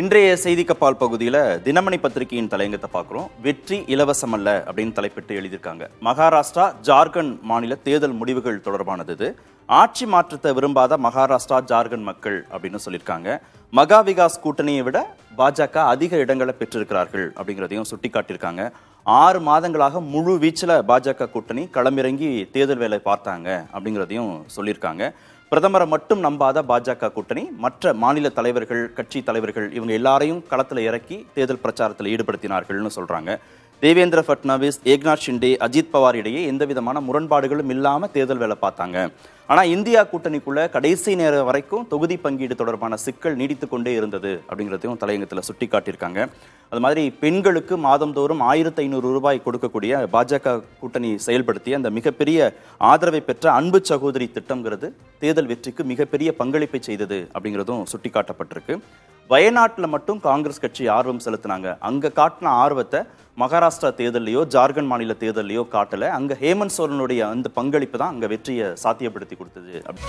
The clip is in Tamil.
இன்றைய செய்தி கப்பால் பகுதியில் தினமணி பத்திரிகையின் தலையங்கத்தை பார்க்குறோம். வெற்றி இலவசமல்ல அப்படின்னு தலைப்பிட்டு எழுதியிருக்காங்க. மகாராஷ்டிரா ஜார்க்கண்ட் மாநில தேர்தல் முடிவுகள் தொடர்பானது இது. ஆட்சி மாற்றத்தை விரும்பாத மகாராஷ்டிரா ஜார்க்கண்ட் மக்கள் அப்படின்னு சொல்லியிருக்காங்க. மகா விகாஸ் கூட்டணியை விட பாஜக அதிக இடங்களை பெற்றிருக்கிறார்கள் அப்படிங்கிறதையும் சுட்டி காட்டியிருக்காங்க ஆறு மாதங்களாக முழு வீச்சில் பாஜக கூட்டணி களமிறங்கி தேர்தல் வேலை பார்த்தாங்க அப்படிங்கிறதையும் சொல்லியிருக்காங்க. பிரதமரை மட்டும் நம்பாத பாஜக கூட்டணி மற்ற மாநில தலைவர்கள் கட்சி தலைவர்கள் இவங்க எல்லாரையும் களத்தில் இறக்கி தேர்தல் பிரச்சாரத்தில் ஈடுபடுத்தினார்கள்னு சொல்கிறாங்க தேவேந்திர ஃபட்னாவிஸ் ஏக்நாத் ஷிண்டே அஜித் பவார் இடையே எந்த விதமான முரண்பாடுகளும் இல்லாமல் தேர்தல் வேலை பார்த்தாங்க. ஆனால் இந்தியா கூட்டணிக்குள்ள கடைசி நேரம் வரைக்கும் தொகுதி பங்கீடு தொடர்பான சிக்கல் நீடித்து கொண்டே இருந்தது அப்படிங்கிறதையும் தலையங்கத்தில் சுட்டி காட்டியிருக்காங்க அது மாதிரி பெண்களுக்கு மாதந்தோறும் ஆயிரத்தி ஐநூறு ரூபாய் கொடுக்கக்கூடிய பாஜக கூட்டணி செயல்படுத்திய அந்த மிகப்பெரிய ஆதரவை பெற்ற அன்பு சகோதரி திட்டங்கிறது தேர்தல் வெற்றிக்கு மிகப்பெரிய பங்களிப்பை செய்தது அப்படிங்கிறதும் சுட்டிக்காட்டப்பட்டிருக்கு. வயநாட்டில் மட்டும் காங்கிரஸ் கட்சி ஆர்வம் செலுத்தினாங்க. அங்கே காட்டின ஆர்வத்தை மகாராஷ்டிரா தேர்தலையோ ஜார்க்கண்ட் மாநில தேர்தலையோ காட்டலை. அங்கே ஹேமந்த் சோரனுடைய அந்த பங்களிப்பு தான் அங்கே வெற்றியை சாத்தியப்படுத்தி கொடுத்தது. அப்படி